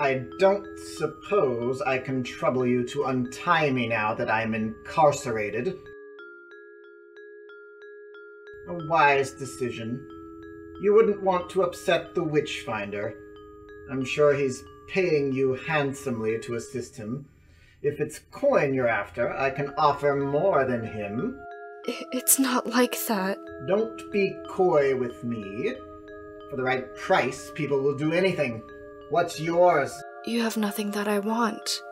I don't suppose I can trouble you to untie me now that I'm incarcerated. A wise decision. You wouldn't want to upset the Witchfinder. I'm sure he's paying you handsomely to assist him. If it's coin you're after, I can offer more than him. It's not like that. Don't be coy with me. For the right price, people will do anything. What's yours? You have nothing that I want.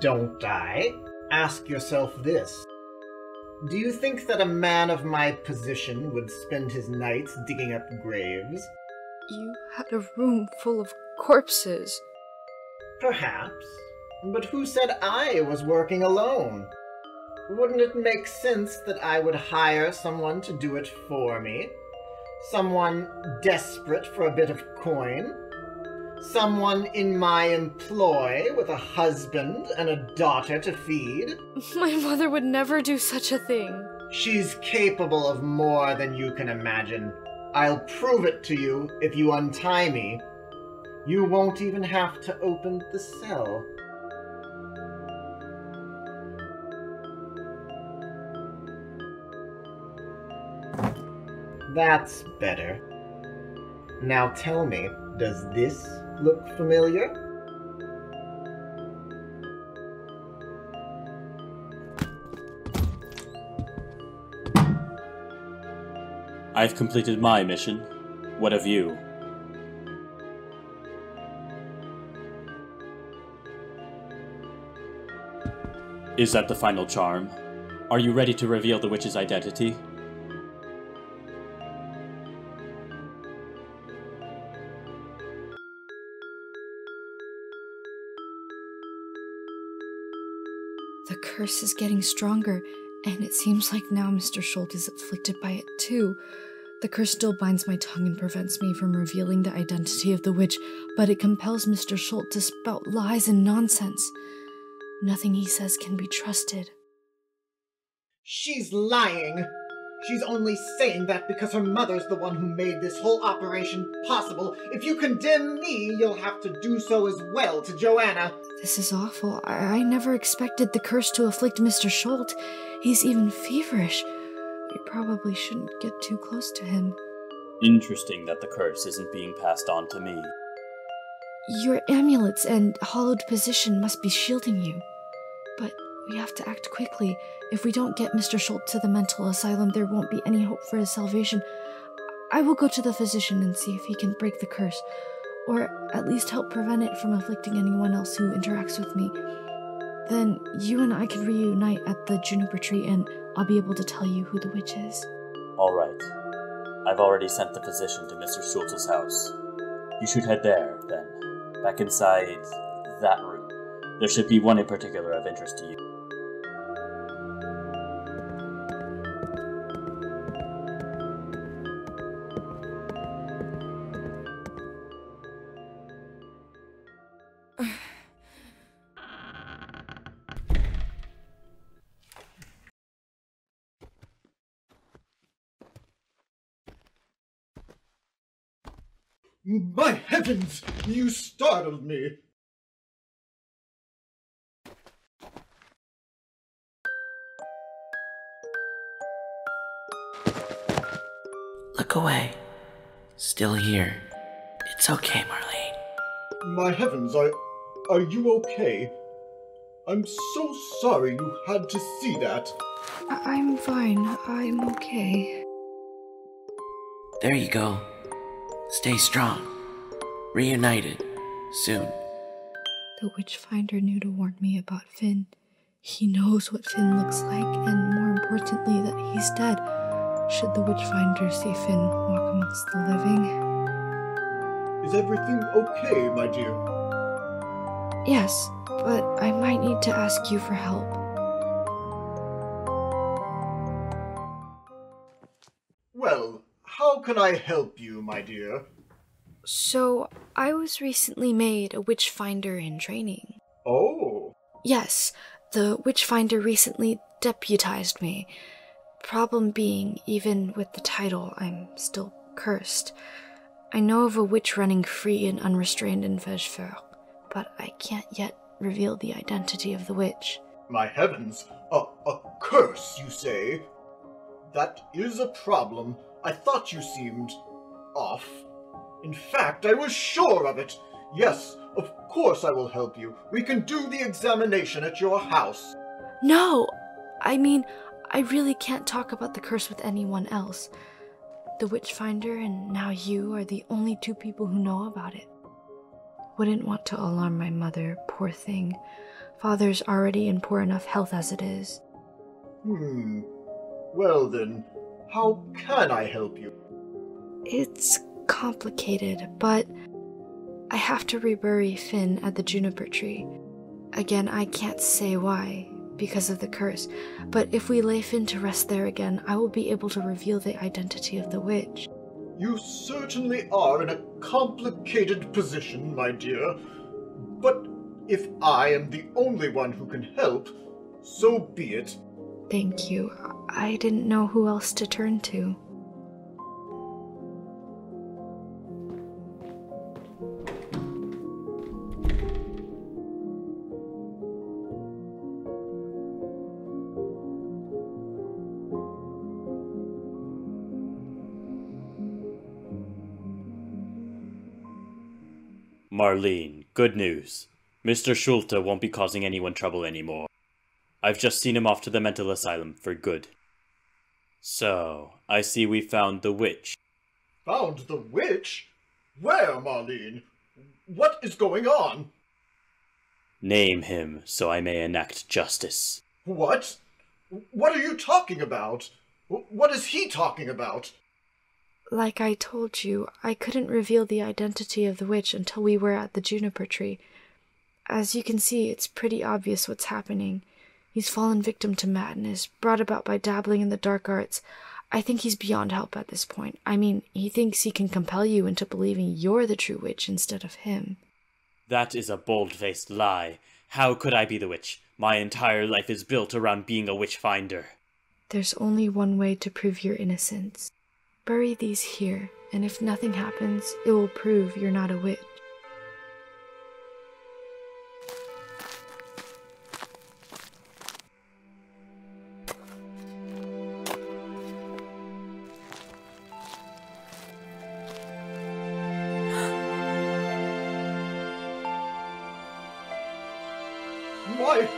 Don't I? Ask yourself this. Do you think that a man of my position would spend his nights digging up graves? You had a room full of corpses. Perhaps. But who said I was working alone? Wouldn't it make sense that I would hire someone to do it for me? Someone desperate for a bit of coin? Someone in my employ with a husband and a daughter to feed? My mother would never do such a thing. She's capable of more than you can imagine. I'll prove it to you if you untie me. You won't even have to open the cell. That's better. Now tell me, does this look familiar? I've completed my mission. What of you? Is that the final charm? Are you ready to reveal the witch's identity? Curse is getting stronger, and it seems like now Mr. Schulte is afflicted by it too. The curse still binds my tongue and prevents me from revealing the identity of the witch, but it compels Mr. Schulte to spout lies and nonsense. Nothing he says can be trusted. She's lying. She's only saying that because her mother's the one who made this whole operation possible. If you condemn me, you'll have to do so as well to Joanna. This is awful. I, I never expected the curse to afflict Mr. Schulte. He's even feverish. We probably shouldn't get too close to him. Interesting that the curse isn't being passed on to me. Your amulets and hollowed position must be shielding you. We have to act quickly. If we don't get Mr. Schulte to the mental asylum, there won't be any hope for his salvation. I will go to the physician and see if he can break the curse, or at least help prevent it from afflicting anyone else who interacts with me. Then you and I can reunite at the juniper tree, and I'll be able to tell you who the witch is. Alright. I've already sent the physician to Mr. Schulte's house. You should head there, then. Back inside that room. There should be one in particular of interest to you. My heavens! You startled me! Look away. Still here. It's okay, Marlene. My heavens, are, are you okay? I'm so sorry you had to see that. I- I'm fine. I'm okay. There you go. Stay strong. Reunited. Soon. The Witchfinder knew to warn me about Finn. He knows what Finn looks like, and more importantly, that he's dead. Should the Witchfinder see Finn walk amongst the living? Is everything okay, my dear? Yes, but I might need to ask you for help. Can I help you, my dear? So, I was recently made a Witchfinder in training. Oh, Yes, the Witchfinder recently deputized me. Problem being, even with the title, I'm still cursed. I know of a witch running free and unrestrained in Vegefeur. but I can't yet reveal the identity of the witch. My heavens, a, a curse, you say? That is a problem. I thought you seemed off. In fact, I was sure of it. Yes, of course I will help you. We can do the examination at your house. No! I mean, I really can't talk about the curse with anyone else. The Witchfinder and now you are the only two people who know about it. Wouldn't want to alarm my mother, poor thing. Father's already in poor enough health as it is. Hmm. Well then, how can I help you? It's complicated, but I have to rebury Finn at the juniper tree. Again, I can't say why, because of the curse, but if we lay Finn to rest there again, I will be able to reveal the identity of the witch. You certainly are in a complicated position, my dear. But if I am the only one who can help, so be it. Thank you. I didn't know who else to turn to. Marlene, good news. Mr. Schulte won't be causing anyone trouble anymore. I've just seen him off to the mental asylum for good. So, I see we found the witch. Found the witch? Where, Marlene? What is going on? Name him so I may enact justice. What? What are you talking about? What is he talking about? Like I told you, I couldn't reveal the identity of the witch until we were at the juniper tree. As you can see, it's pretty obvious what's happening. He's fallen victim to madness, brought about by dabbling in the dark arts. I think he's beyond help at this point. I mean, he thinks he can compel you into believing you're the true witch instead of him. That is a bold faced lie. How could I be the witch? My entire life is built around being a witch finder. There's only one way to prove your innocence. Bury these here, and if nothing happens, it will prove you're not a witch.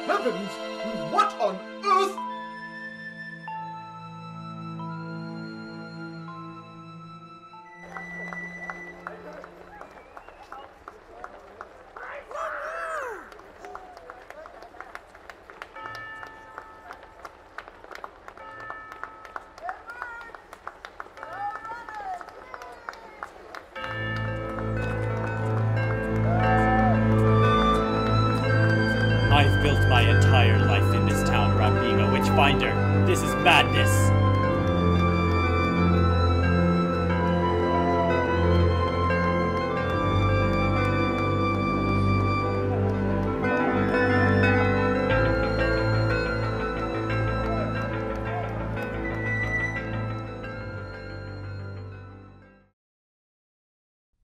Heavens! My entire life in this town around being a witch finder. This is madness.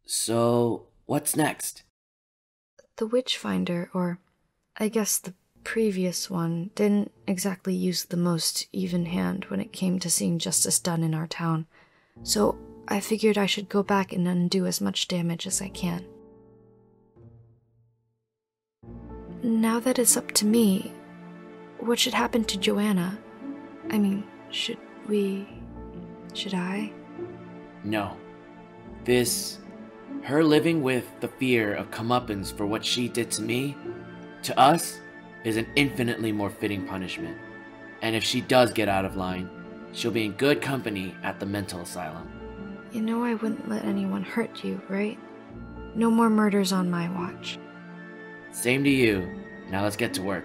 So, what's next? The Witchfinder, or I guess the previous one, didn't exactly use the most even hand when it came to seeing justice done in our town. So I figured I should go back and undo as much damage as I can. Now that it's up to me, what should happen to Joanna? I mean, should we. Should I? No. This. Her living with the fear of comeuppance for what she did to me, to us, is an infinitely more fitting punishment. And if she does get out of line, she'll be in good company at the mental asylum. You know I wouldn't let anyone hurt you, right? No more murders on my watch. Same to you. Now let's get to work.